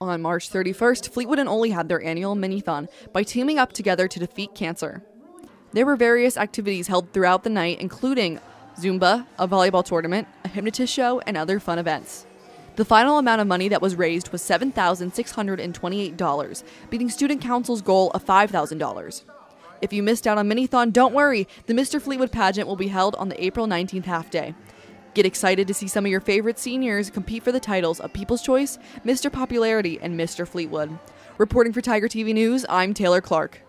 On March 31st, Fleetwood and Oley had their annual minithon by teaming up together to defeat cancer. There were various activities held throughout the night, including Zumba, a volleyball tournament, a hypnotist show, and other fun events. The final amount of money that was raised was $7,628, beating Student Council's goal of $5,000. If you missed out on Minithon, don't worry, the Mr. Fleetwood pageant will be held on the April 19th half day. Get excited to see some of your favorite seniors compete for the titles of People's Choice, Mr. Popularity, and Mr. Fleetwood. Reporting for Tiger TV News, I'm Taylor Clark.